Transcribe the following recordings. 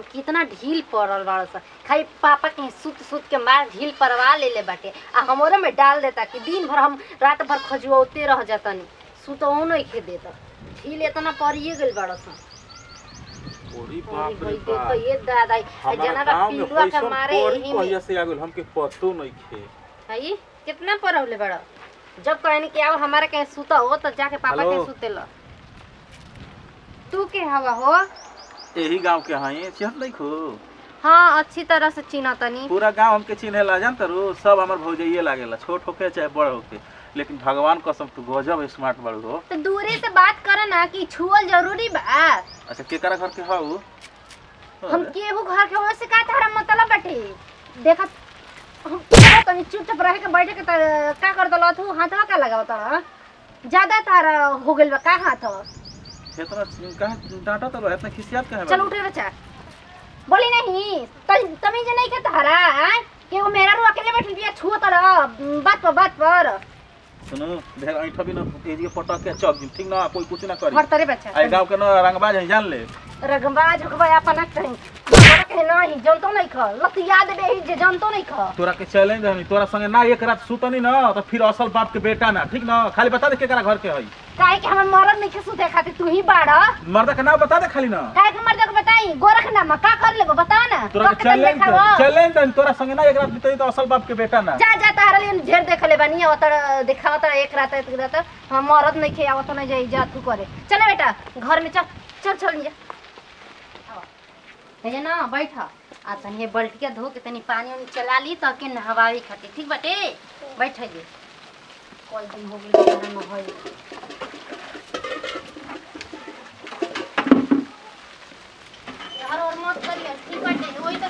में कितना ढील पड़ल बाड़ सा खाली पापा के सुत सुत के मार ढील परवा ले ले बाटे। आ हमरे में डाल देता कि दिन भर हम रात भर खजुआते रह जातनी। नहीं खे देता। ढील इतना बाड़ बाप ये जना पिलुआ के मारे में कहिया से आ गेल हमके पतो नहीं खे। भाई कितना पढ़ले बड़ा? जब कहनी कि आओ हमारे कहीं सुता हो तो जाके पापा के सुते लो तू के हवा हो? यही गाँव के हैं चिन्हत नहीं खो हाँ अच्छी तरह से चिन्ह तनी। पूरा गाँव हमके चिन्हेला जानत रो सब हमर भौजाइए लागेला छोट होके चाहे बड़ होके। लेकिन भगवान कसम तू गजब स्मार्ट बाड़ू हो। तो दूरी से बात कर ना कि छुअल ज़रूरी बा। अच्छा केकरा घर के हऊ हम केहू घर के वैसे का तारा मतलब बाटे? देखा हम तनी चुपचाप रह के बैठे के का कर दलो तू हाथवा का लगाव त ज़्यादा तारा हो गइल बा का हाथ इतना कहे डांटा तो इतना खिसियात कहे चल उठे बच्चा बोली नहीं त- तमीज नहीं के तारा आय? केहू मेरा रू अकेले बैठल बिया छुओ तर बात पर बात पर। सुनो ढेर ऐठा भी न तेज़ी के पटक के चक ठीक ना कोई कुछ ना करी। हर तरे बच्चा आई गाँव के न रंगबाज है जान ले। रंगबाज रगबा झगबा अपना कहीं के नहीं जनतो नहीं ख। लतिया देबे ही जे जनतो नहीं ख। तोरा के चैलेंज हमी तोरा संगे ना एक रात सुतनी ना तो फिर असल बाप के बेटा ना। ठीक ना खाली बता दे केकरा घर के हई काहे के हमर मरद नहीं के सुते खातिर तू ही बाड़ा मर्दा के नाम बता दे खाली ना। काहे के मर्द के बताई गोरख नाम का कर लेबो बताओ ना। तोरा के के तन चैलेंज देखावो? तोरा संगे ना एक रात बिताई तो असल बाप के बेटा ना। जा जा तारा लिए ढेर देख ले बनी ओतर दिखाओ त एक रात एक रात। हम मरद नहीं खे आवत नहीं जाई जा तू करे। चल बेटा घर में चल चल चल जा है ना बैठ। आ तनी ये बल्टिया धो के तनी पानी उनी चला ली तो के नहवावी खातिर। ठीक बाटे? बैठ जे कोई दिन हो गई खाना न होई यार और मत करिए ठीक बाटे वही तो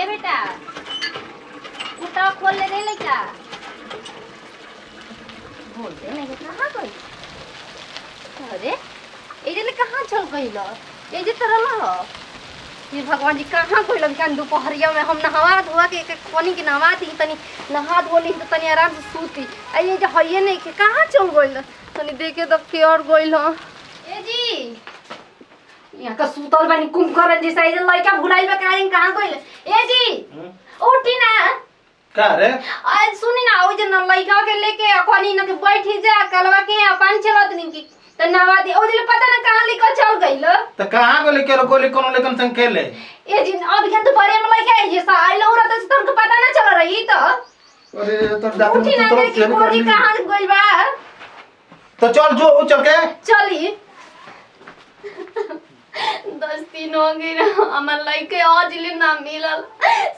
ए बेटा, कुत्ता खोल ले रे लइका बोलते नहीं कहाँ गई अरे जे ले कहाँ चल गइल ए जे तरल ये भगवान जी कहाँ गइल कान दोपहरिया में हम नहावा धोवा के एक पानी के नहा दी, तनी नहा धो ली तो तनी आराम से सूती आ ये जे हइये नहीं के कहाँ चल गइल तनी देखे तो फेर गइल ह ए जी यहाँ का सुतल बानी कुंभकर्ण जैसा ये लड़का भुलाइल बा काहे कहाँ गइल ए जी उठी ना। का रे? आज सुनी ना ओ जे न लड़का के लेके अखनी न के बैठी जा कलवा के यहाँ पानी चलत नहीं की। तो नवा दी ओ जे पता ना कहाँ लेकर चल गइल? त कहाँ गोली के गोली कोनो लेकन संग खेले ए जी अब क्या तो बरे में लड़का है जैसा आइल हो रहा था तुमको पता ना चल रही तो। अरे तो जाते उठी ना तो कोनी कर कहाँ गइल बा? तो चल जो चल के। चली। दस दिन हो गई ना हमार लड़के आज ले ना मिलल।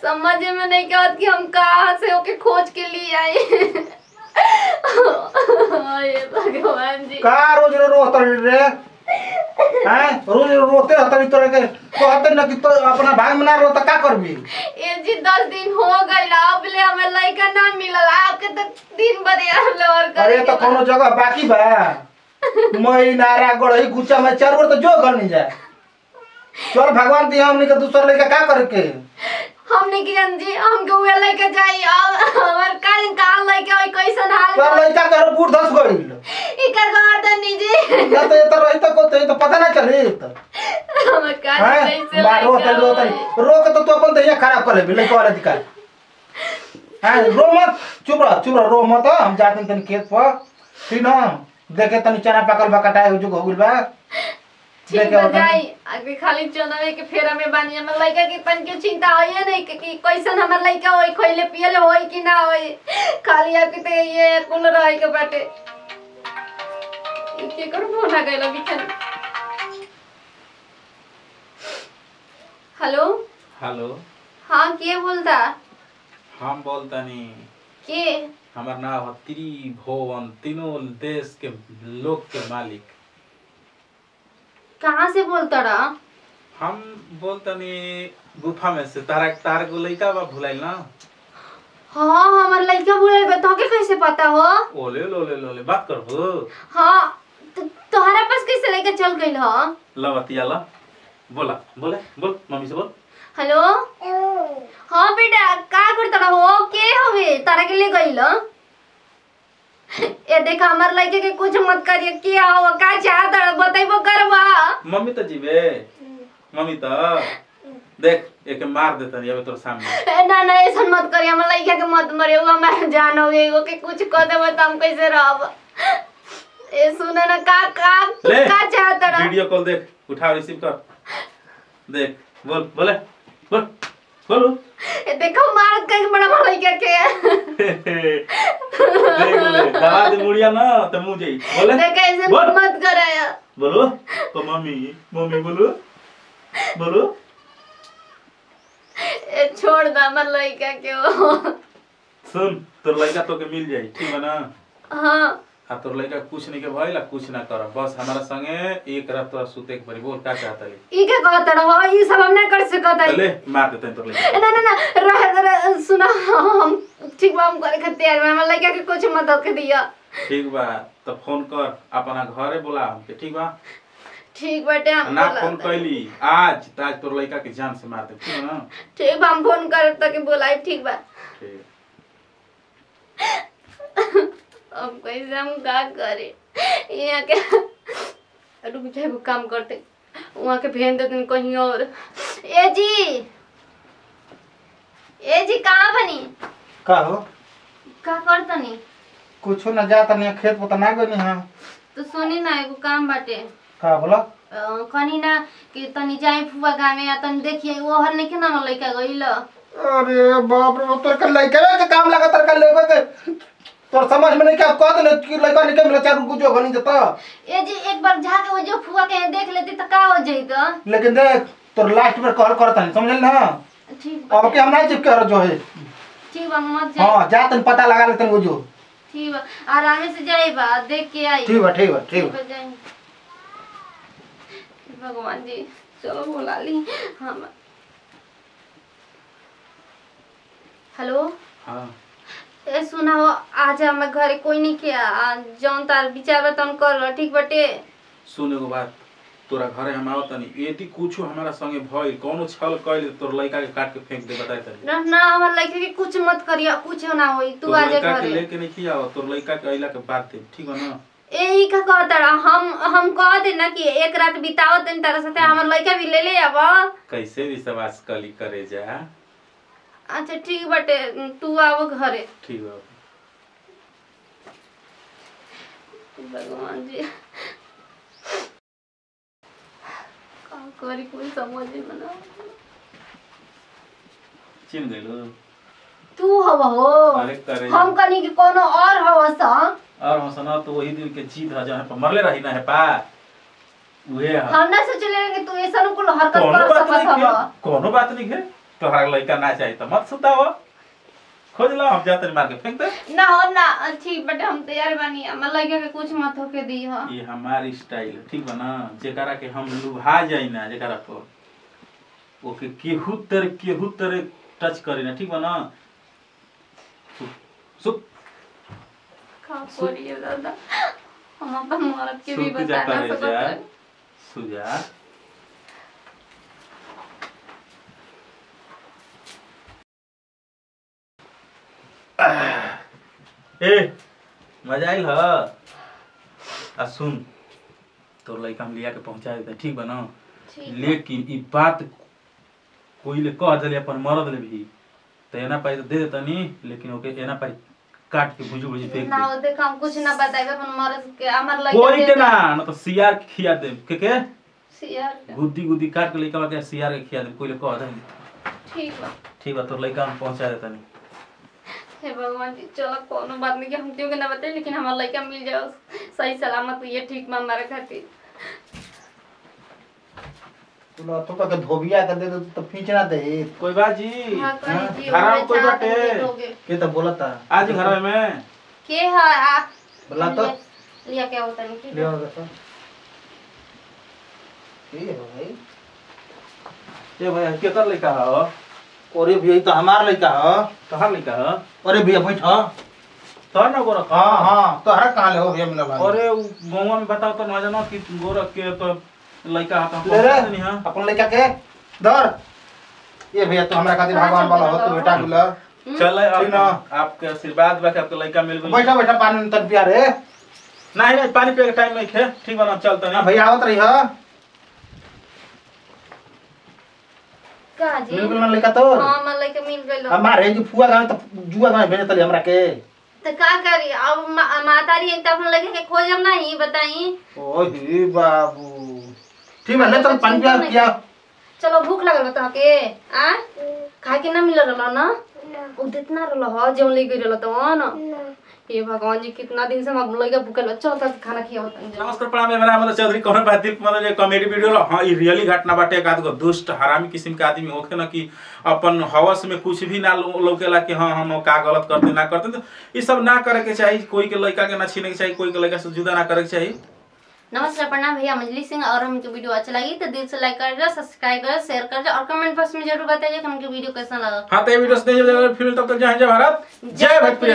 समझ में नहीं के कि हम कहाँ से ओके खोज के लिए आए। भगवान जी। का रोज रोत रे हैं? रोज रोते रहता नहीं तोरे के। तो हते न कि तो अपना भाई में ना रोता का करबी? ये जी दस दिन हो गई अब ले हमें लड़का ना मिलल। आपके तो दिन भर आल और अरे तो कोनो जगह बाकी बा। मई नारा गड़ई गुच्चा में चार बार तो जो घर नहीं जाए। चल भगवान दिया हमनी के दूसरा लड़का का करे के हमने की जी हम गुए लेके जाई अब हमार काल काल लेके ओई कैसन हाल तोर लड़का के बूढ़ धस गइल इकर गर्दन नी जी या तो ये तो रही तो को तो पता ना चली तो। हमार काल हैं? कैसे मारो लड़का तो रो? रो के तो तू अपन दहिया खराब कर ले लड़का वाला दिखा हैं? रो मत। चुप रह चुप रह रो मत। हम जाते तनी खेत पर। ठीक ना? देखे तनी चना पकल बा कटाए जो हो गइल बा। ठीक देखे बा होता जाई। आगे खाली चनवे के फेरा में बानी हमर लड़का के तन के चिंता होइए नहीं कि कि कैसन हमर लड़का होई खइले पियले होई कि ना होई। खाली आपके ते ये कुल रहे के बाटे के कर फ़ोन आ गइल बिचन। हेलो? हेलो? हाँ के बोलता? हम बोलतनी के? हमार नाम है त्रिभुवन तीनों देश के लोग के मालिक। कहाँ से बोलता रहा? हम बोलता नहीं गुफा में से। तारा तार को लड़का बा भुलाइल ना? हाँ हमार लड़का बोले बा। तोके कैसे पता हो? ओले लोले लोले बात करबो। हाँ तो तोहरा पास कैसे लेके चल गइल हो? लवतिया ला। बोला बोले बोल मम्मी से बोल। हेलो हाँ बेटा का करता हो के हवे तारा के ले गइल ए देख हमर लड़के के कुछ मत करिए के हो का चाहत बताइबो करबा? मम्मी तो जीवे। मम्मी तो। देख एक मार देता अबे तोर सामने। ए, ना ना ऐसा मत करिए हमर लड़का के मत मरे हुआ मैं जानो एगो के कुछ कह देबो त हम कैसे रहब? ए सुन ना का का का चाहत वीडियो कॉल देख उठा रिसीव कर। देख बोल बोले बोल। बोलो। देखो मारत का बड़ा बड़ा लड़का के देख दवा दे मुड़िया ना तो जाई। बोले। देख ऐसे बोल। मत कराया बोलो। तो मम्मी मम्मी बोलो। बोलो। ए, छोड़ दा हमर लड़का के सुन तोर लड़का तो के मिल जाई ठीक है ना? हाँ। आ तोर लड़का कुछ नहीं के भइला कुछ ना कर। बस हमारा संगे एक रात तोरा सुते के पड़ी बोल का चाहता ले ई के कहत रहो ई सब हम ना कर सकत है। ले मार देते हैं तोर लड़का। ना ना ना रह रह सुना हम ठीक बा हम करे के तैयार बा। हमर लड़का के कुछ मत होके दिया। ठीक बा तो फ़ोन कर अपना घरे बोला हमके ठीक बा? ठीक बाटे हम ना फ़ोन कैली आज ताज तोर लड़का के जान से मार दे ठीक ना। ठीक बा हम फ़ोन कर तक बोलाई ठीक बा। ठीक। अब कैसे हम का करे? यहाँ के रुक जाए वो काम करते वहाँ के भेज देते कहीं और। ए जी! ए जी कहाँ बनी? का हो? का करतनी कुछो न जाता नहीं खेत पर ना गनी हाँ। तो सुनी ना एगो काम बाटे। का बोला? कनी ना कि तनी जाए फुआ गाँव में या तनी देखिए वो हर नहीं के नाम लड़का गइल। अरे बाप रे तोर के लइका के काम लगा तर के लेको के तोर समझ में नहीं क्या कहत न कि लइका निके मिला चार गुजो गनी जता ए जी एक बार जाके वो जो फुआ के देख लेती तो का हो जाइत लेकिन देख तोर लास्ट में कहल करत नहीं समझल ना? ठीक अब के हम नहीं चिपके रह जो है? ठीक बा मत जाए हाँ जा तन पता लगा लेतन गुजो ठीक बा आराम से जाए बा देख के आई। ठीक बा ठीक बा ठीक बा। भगवान जी चलो बुला ली। हम हेलो? हाँ। ए सुना हो आज हमारे घरे कोई नहीं किया। जौन तार विचार बा तौन कर लो ठीक बटे? सुन एगो बात तोरा घरे हम आवत तनी यदि कुछो हमारा संगे भइल कोनो छल कैल तोर लड़का के काट के फेंक दे बताए तनी। ना ना हमार लड़के के कुछ मत करिया कुछ ना होई तू तोर आ जा लड़का के लेके नहीं किया तोर लड़का के अइला के बाद दे ठीक है ना? यही का कहता रहा हम हम कह दे ना कि एक रात बिताओ तन तारा साथे हमार लड़का भी ले ले आब कैसे विश्वास कली करे जा। अच्छा ठीक बटे तू आओ घरे। ठीक बा भगवान जी। का करी कोई समझ में ना चिन गइलो तू हवा हो। हम कनी कि कोनो और हवा सा? और हम सुना तो वही दिन के जीत ह जहाँ पर मरले रही ना है पा। उहे हम ना सोचले कि तू ऐसा कुल हरकत कर सकत नहीं है। कोनो बात नहीं है। तोहरा लड़का ना चाहिए तो मत सुताओ खोज लो हम जाते मार के फेंक दे। ना हो ना ठीक बटे हम तैयार बानी। हमार लड़का के कुछ मत होके दी हो। ये हमारी स्टाइल है ठीक बा ना? जेकरा के हम लुभा जाई ना जेकरा पर ओके केहू तर केहू तर टच करे ना ठीक बा ना? सुप सुप। का करिए दादा। हम अपन मर्द के भी सुख जा बता ना सकत जा। सुजा ए मज़ा आइल ह। आ सुन तोर लड़का हम लिया के पहुँचा देते ठीक बा ना? ठीक बा। लेकिन ई बात कोई ले कह देले अपन मरद ले भी। तो एना पाई तो दे देतनी लेकिन ओके एना पाई काट के भुजू भुजी फेंक ना दे। देख हम कुछ ना बताइबे अपन मर्द के हमार लड़का कोई के ना ना तो सियार के खिया दे के के? सियार के। गुद्दी गुद्दी काट के लइका के सियार के खिया दे कोई ले कह दे ठीक बा। ठीक बा तोर लइका हम पहुँचा देतनी हे भगवान जी चलो कोनो बात नहीं कि हम क्यों के ना बताए लेकिन हमारा लड़का मिल जाओ सही सलामत ये ठीक बा हमारे खातिर तू तो का धोबिया कर दे तो खींचना दे। कोई बात जी। हाँ, कहीं में वो कोई बाटे नहीं दोगे। के तो बोलता आज घर में के है आ बोला तो। लिया- लिया क्या होता नहीं ठीक ले है आओ देखो ये भाई। ए भैया केकर लइका ह अरे भैया तो हमार लड़का ह। कहाँ लइका ह? अरे भैया बैठ। हाँ तोहर ना गोरख? हाँ हाँ तोहरा कहाँ ले हो भैया मिलल है अरे उ गाँव में बताओ तो ना जानो कि गोरख के तो लइका ह तो ले नहीं है। अपन लड़का के? धर। ये भैया तो हमरा खातिर भगवान वाला हो तू बेटा मिला चल ठीक ना। आप, आपके आशीर्वाद बा के आपके लइका मिल गइल बैठा बैठा पानी में तन पिया रे। नहीं नहीं पानी पिए के टाइम नहीं खे। ठीक बना ना चलते हाँ नहीं। भैया आवत रही है। का जी मिल गेल लड़का तो हाँ मन लइका मिल गइल हमारे जो फुआ गाँव तो जुआ गाँव भेजे तली हमरा के तो का करी अब मा- मातारी एक तो अपन लगे के खोजम नहीं बताई ओही बाबू ठीक है ले पानी पिया पिया चलो भूख लगल बता के आ खाए के ना मिल रहल ना उ देतना रहल ह जो ले गई रहल तो न हे भगवान जी कितना दिन से हम लइका भूखल बा चल तक खाना खियाओ तनी नमस्कार प्रणाम मैं मेरा मतलब चौधरी कौन बात मतलब ये कॉमेडी वीडियो ला हाँ ये रियली घटना बाटे एक आदमी दुष्ट हरामी किस्म के आदमी होखे ना कि अपन हवस में कुछ भी ना लौकेला कि हाँ हम का गलत करते ना करते तो ये सब ना करे के चाहिए कोई के लड़का के ना छीने के चाहिए कोई के लड़का से जुदा ना करे के चाहिए नमस्कार प्रणाम भैया मंजली सिंह और हमको वीडियो अच्छा लगी तो दिल से लाइक कर दो सब्सक्राइब कर शेयर कर दो और कमेंट बॉक्स में ज़रूर बताइए कि हमको वीडियो कैसा लगा। हाँ तो ये वीडियो फिर तब तक जय हिंद, जय भारत जय भोजपुरी